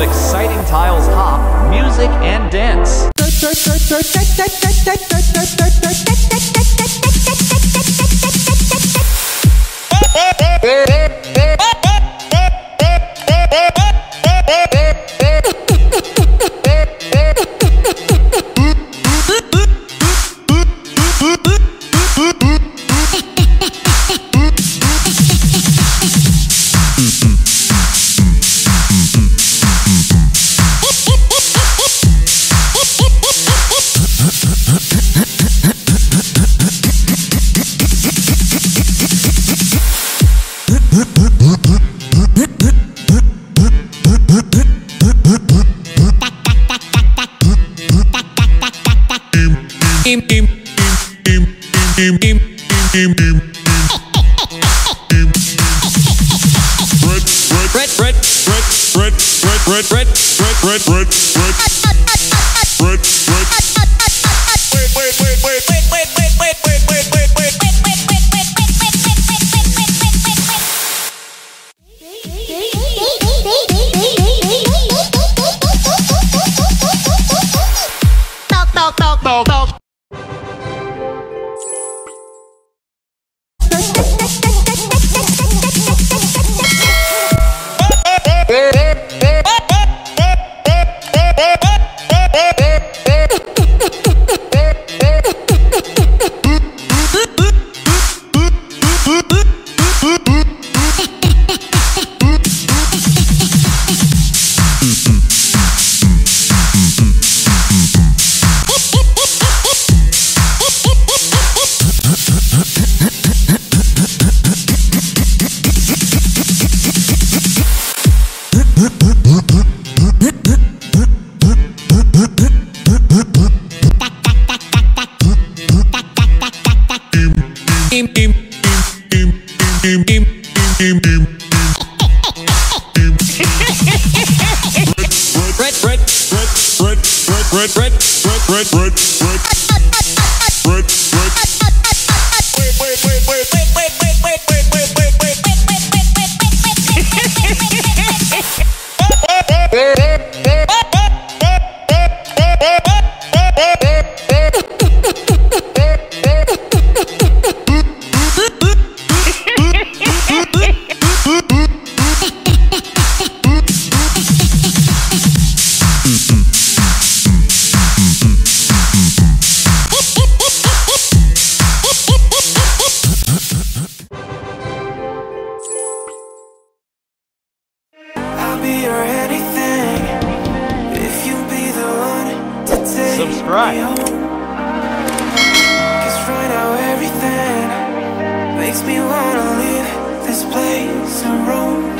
of exciting tiles hop, music, and dance. Im, im, im, im, im. Red, red, red, red, red, red, red, red, red, red, red, red. dog, dog, dog. Be your anything if you be the one to take Subscribe. me home. Cause right now everything makes me wanna leave this place and roam.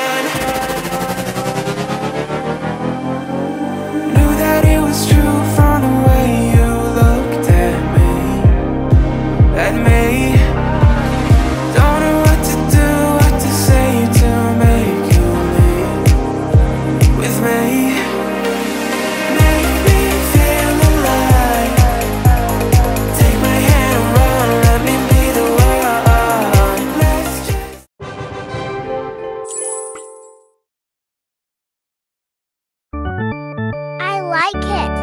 like it.